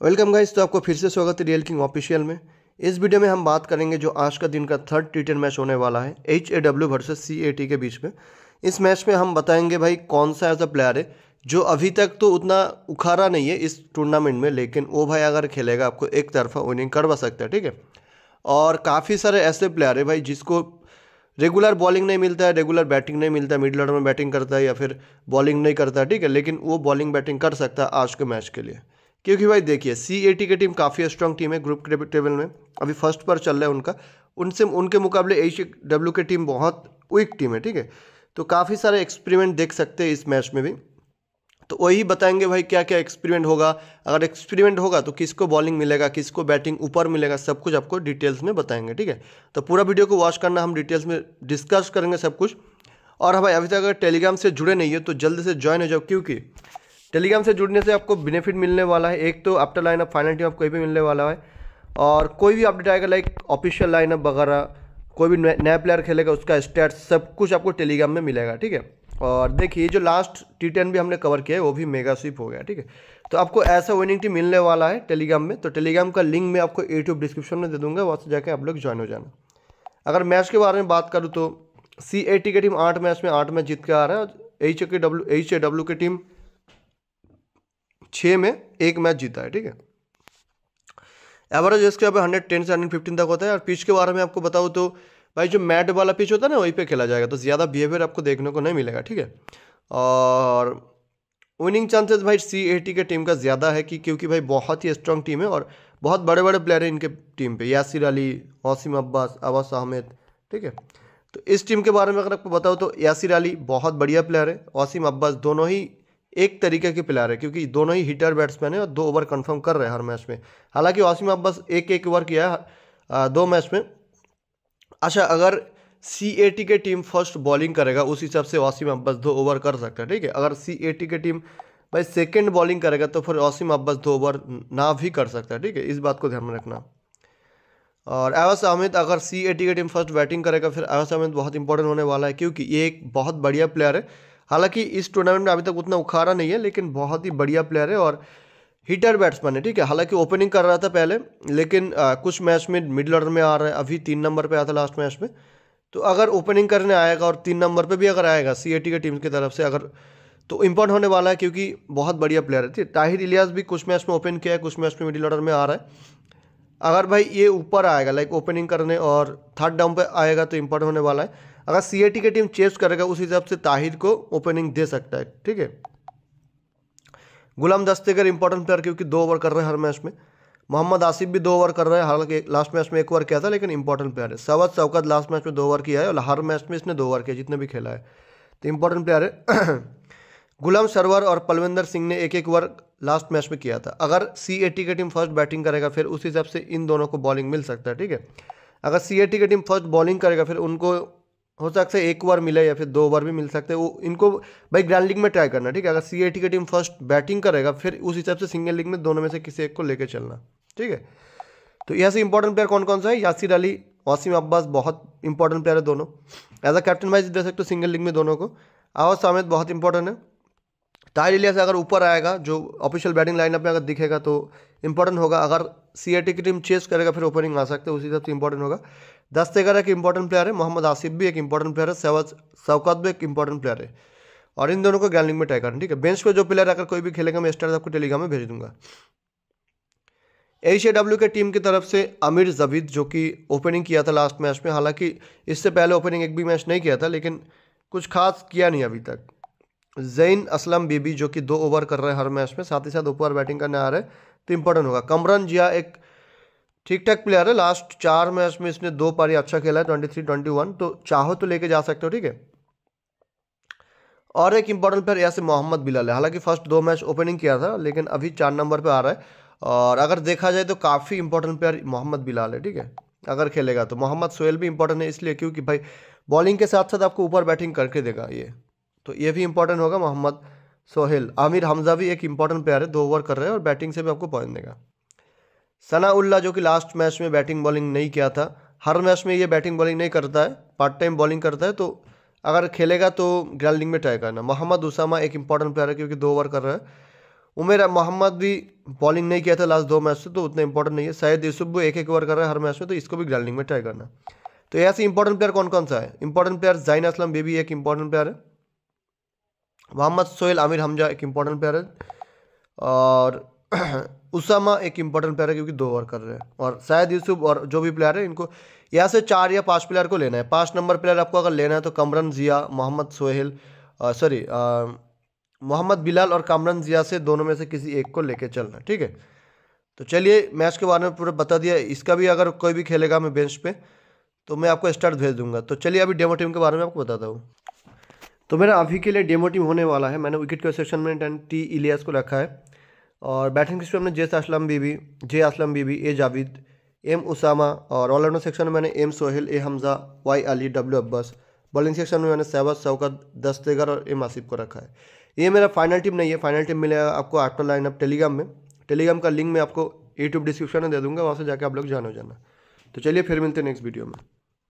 Welcome guys तो आपको फिर से स्वागत है रियल किंग ऑफिशियल में। इस वीडियो में हम बात करेंगे जो आज का दिन का थर्ड टी मैच होने वाला है H A W versus C A T के बीच में। इस मैच में हम बताएँगे भाई कौन सा ऐसा प्लेयर है, जो अभी तक तो उतना उखाड़ा नहीं है इस टूर्नामेंट में, लेकिन वो भाई अगर खेलेगा, आपको एक तरफा विनिंग करवा सकता है, ठीक है? और काफ़ी सारे ऐसे प्लेयर है भाई, जिसको रेगुलर बॉलिंग नहीं मिलता है रेगुलर बैटिंग नहीं मिलता है मिडल ऑर्डर में बैटिंग करता है या फिर बॉलिंग नहीं करता, ठीक है? लेकिन वो बॉलिंग बैटिंग कर सकता है आज के मैच के लिए। क्योंकि भाई देखिए सी ए टी की टीम काफ़ी स्ट्रॉन्ग टीम है ग्रुप टेबल में। अभी फ़र्स्ट पर चल रहा है उनका। उनसे, उनके मुकाबले एच डब्ल्यू की टीम बहुत वीक टीम है, ठीक है? तो काफ़ी सारे एक्सपेरिमेंट देख सकते हैं इस मैच में भी। तो वही बताएँगे भाई क्या क्या एक्सपेरिमेंट होगा। अगर एक्सपेरिमेंट होगा तो किसको बॉलिंग मिलेगा, किसको बैटिंग ऊपर मिलेगा, सब कुछ आपको डिटेल्स में बताएँगे, ठीक है? तो पूरा वीडियो को वॉच करना, हम डिटेल्स में डिस्कस करेंगे सब कुछ। और भाई, अभी तक अगर टेलीग्राम से जुड़े नहीं है तो जल्द से ज्वाइन हो जाओ, क्योंकि टेलीग्राम से जुड़ने से आपको बेनिफिट मिलने वाला है। एक तो after line up final team आपको भी मिलने वाला है और कोई भी अपडेट आएगा लाइक ऑफिशियल लाइनअप वगैरह, कोई भी नया प्लेयर खेलेगा, उसका स्टेट सब कुछ आपको टेलीग्राम में मिलेगा, ठीक है? और देखिए जो लास्ट टी टेन भी हमने कवर किया है, वो भी मेगा स्विप हो गया, ठीक है? तो आपको ऐसा विनिंग टीम मिलने वाला है टेलीग्राम में तो टेलीग्राम का लिंक मैं आपको यूट्यूब डिस्क्रिप्शन में दे दूँगा, वहाँ से जाकर आप लोग ज्वाइन हो जाना। अगर मैच के बारे में बात करूँ तो सी ए टी की टीम आठ मैच में आठ मैच जीत के आ रहा है H A K W H A W की टीम छः में एक मैच जीता है, ठीक है? एवरेज इसके अब हंड्रेड टेन से हंड्रेड फिफ्टीन तक होता है, और पिच के बारे में आपको बताऊँ तो भाई जो मैट वाला पिच होता है ना, वहीं पे खेला जाएगा तो ज़्यादा बिहेवियर आपको देखने को नहीं मिलेगा, ठीक है? और विनिंग चांसेस भाई सी ए टी के टीम का ज़्यादा है कि, क्योंकि भाई बहुत ही स्ट्रॉन्ग टीम है, और बहुत बड़े बड़े प्लेयर हैं इनके टीम पे, यासिर अली वसीम अब्बास अब्बास अहमद, ठीक है? तो इस टीम के बारे में अगर आपको बताओ तो यासिर अली बहुत बढ़िया प्लेयर है वसीम अब्बास दोनों ही एक तरीके के प्लेयर है, क्योंकि दोनों ही हिटर बैट्समैन है और दो ओवर कंफर्म कर रहे हैं हर मैच में। हालाँकि वासिम अब्बास एक एक ओवर किया है दो मैच में। अच्छा अगर सी ए टी के टीम फ़र्स्ट बॉलिंग करेगा, उस हिसाब से वासिम अब्बास दो ओवर कर सकता है, ठीक है? अगर सी ए टी के टीम भाई सेकेंड बॉलिंग करेगा तो फिर वासिम अब्बास दो ओवर ना भी कर सकता है, ठीक है? इस बात को ध्यान में रखना। और अवस अहमद, अगर सी ए टी की टीम फ़र्स्ट बैटिंग करेगा, फिर अवस अहमद बहुत इंपॉर्टेंट होने वाला है, क्योंकि ये एक बहुत बढ़िया प्लेयर है। हालाँकि इस टूर्नामेंट में अभी तक उतना उखाड़ा नहीं है लेकिन बहुत ही बढ़िया प्लेयर है और हिटर बैट्समैन है ठीक है? हालाँकि ओपनिंग कर रहा था पहले लेकिन आ, कुछ मैच में मिडल ऑर्डर में आ रहा है। अभी तीन नंबर पे आया था लास्ट मैच में। तो अगर ओपनिंग करने आएगा और तीन नंबर पे भी अगर आएगा सी ए के टीम की तरफ़ से अगर तो इम्पोर्ट होने वाला है क्योंकि बहुत बढ़िया प्लेयर है ठीक ताहिर इलियास भी कुछ मैच में ओपन किया है कुछ मैच में मिडिल ऑर्डर में आ रहा है। अगर भाई ये ऊपर आएगा लाइक ओपनिंग करने और थर्ड डाउन पे आएगा तो इम्पोर्ट होने वाला है। अगर सीएटी की टीम चेस करेगा, उस हिसाब से ताहिर को ओपनिंग दे सकता है, ठीक है? गुलाम दस्तेगर इंपॉर्टेंट प्लेयर क्योंकि दो ओवर कर रहे हैं हर मैच में। मोहम्मद आसिफ भी दो ओवर कर रहे हैं, हालाँकि लास्ट मैच में एक ओवर किया था, लेकिन इंपॉर्टेंट प्लेयर है। सवत शौकत लास्ट मैच में दो ओवर किया है और हर मैच में इसने दो ओवर किया, जितने भी खेला है। तो इंपॉर्टेंट प्लेयर है। गुलाम सरवर और पलविंदर सिंह ने एक एक ओवर लास्ट मैच में किया था। अगर सी ए टी की टीम फ़र्स्ट बैटिंग करेगा, फिर उस हिसाब से इन दोनों को बॉलिंग मिल सकता है, ठीक है? अगर सी ए टी की टीम फ़र्स्ट बॉलिंग करेगा, फिर उनको हो सकता है एक ओवर मिले या फिर दो ओवर भी मिल सकते हैं। वो इनको भाई ग्रैंड लीग में ट्राई करना, ठीक है? अगर सी की टीम फ़र्स्ट बैटिंग करेगा, फिर उस हिसाब से सिंगल लीग में दोनों में से किसी एक को लेकर चलना, ठीक है? तो यहाँ से इंपॉर्टेंट प्लेयर कौन कौन सा है? यासिर अली, वासिम अब्बास, बहुत इंपॉर्टेंट प्लेयर है दोनों। एज अ कैप्टन वाइज दे सकते हो सिंगल लीग में दोनों को। आवाज़ सामेद बहुत इंपॉर्टेंट है। ताहिर इलिया से अगर ऊपर आएगा, जो ऑफिशियल बैटिंग लाइनअप में अगर दिखेगा तो इंपॉर्टेंट होगा। अगर सी की टीम चेस करेगा, फिर ओपनिंग आ सकते हैं, उसी हिसाब से इंपॉर्टेंट होगा। दस तेगर एक इंपॉर्टेंट प्लेयर है, मोहम्मद आसिफ भी एक इंपॉर्टेंट प्लेयर है, सवज सौकत भी एक इंपॉर्टेंट प्लेयर है। और इन दोनों को गैलिंग में ट्राई ठीक है? बेंच पे जो प्लेयर अगर कोई भी खेलेगा, मैं स्टार आपको टेलीग्राम में भेज दूँगा। एच डब्ल्यू के टीम की तरफ़ से अमीर जवीद, जो कि ओपनिंग किया था लास्ट मैच में, हालाँकि इससे पहले ओपनिंग एक भी मैच नहीं किया था, लेकिन कुछ खास किया नहीं अभी तक। जैन असलम बीबी, जो कि दो ओवर कर रहे हैं हर मैच में, साथ ही साथ ऊपर बैटिंग करने आ रहे तो इंपॉर्टेंट होगा। कमरन जिया एक ठीक ठाक प्लेयर है लास्ट चार मैच में इसने दो पारी अच्छा खेला है ट्वेंटी थ्री ट्वेंटी वन तो चाहो तो लेके जा सकते हो, ठीक है? और एक इंपॉर्टेंट प्लेयर यहाँ से मोहम्मद बिलाल है। हालाँकि फ़र्स्ट दो मैच ओपनिंग किया था, लेकिन अभी चार नंबर पर आ रहा है। और अगर देखा जाए तो काफ़ी इंपॉर्टेंट प्लेयर मोहम्मद बिलाल है, ठीक है? अगर खेलेगा तो। मोहम्मद सोहेल भी इंपॉर्टेंट है इसलिए, क्योंकि भाई बॉलिंग के साथ साथ आपको ऊपर बैटिंग करके देगा ये। तो ये भी इंपॉर्टेंट होगा मोहम्मद सोहेल। आमिर हमजा भी एक इंपॉर्टेंट प्लेयर है, दो ओवर कर रहे हैं और बैटिंग से भी आपको पॉइंट देगा। सनाउल्ला, जो कि लास्ट मैच में बैटिंग बॉलिंग नहीं किया था, हर मैच में ये बैटिंग बॉलिंग नहीं करता है पार्ट टाइम बॉलिंग करता है तो अगर खेलेगा तो ग्रैंडिंग में ट्राई करना। मोहम्मद उसामा एक इंपॉर्टेंट प्लेयर है, क्योंकि दो ओवर कर रहा है। उमेर मोहम्मद भी बॉलिंग नहीं किया था लास्ट दो मैच से तो उतना इंपॉर्टेंट नहीं है। शायद यूसुफ भी एक एक ओवर कर रहा है हर मैच में तो इसको भी ग्राउंडिंग में ट्राई करना। तो ऐसे इंपॉर्टेंट प्लेयर कौन कौन सा है? इंपॉर्टेंट प्लेयर जाइन असलम बेबी एक इंपॉर्टेंट प्लेयर है। मोहम्मद सोहेल आमिर हमजा एक इंपॉर्टेंट प्लेयर है और उसामा एक इंपॉर्टेंट प्लेयर है क्योंकि दो ओवर कर रहे हैं। और शायद यूसुफ और जो भी प्लेयर है, इनको यहाँ से चार या पाँच प्लेयर को लेना है। पाँच नंबर प्लेयर आपको अगर लेना है तो कमरन जिया, मोहम्मद सोहेल सॉरी मोहम्मद बिलाल और कामरन जिया से दोनों में से किसी एक को लेके चलना ठीक है? तो चलिए, मैच के बारे में पूरा बता दिया। इसका भी अगर कोई भी खेलेगा मैं बेंच पे तो मैं आपको स्टार्ट भेज दूँगा। तो चलिए, अभी डेमो टीम के बारे में आपको बताता हूँ। तो मेरा अभी के लिए डेमो टीम होने वाला है। मैंने विकेट के सेक्शन में टेन टी इलियास को रखा है। और बैटिंग सिस्टम में जेस Aslam Bibi J Aslam Bibi A Javed M Usama और ऑलराउंडर सेक्शन में मैंने M Sohail A Hamza Y Ali W Abbas bowling section में मैंने सहबाज शौकत दस्तेगर और एम आसिफ को रखा है। ये मेरा फाइनल टीम नहीं है। फाइनल टीम मिलेगा आपको आफ्टर लाइन अप टेलीग्राम में। टेलीग्राम का लिंक मैं आपको यूट्यूब डिस्क्रिप्शन में दे दूँगा। वहाँ से जाकर आप लोग जानो जाना तो चलिए फिर मिलते हैं नेक्स्ट वीडियो में।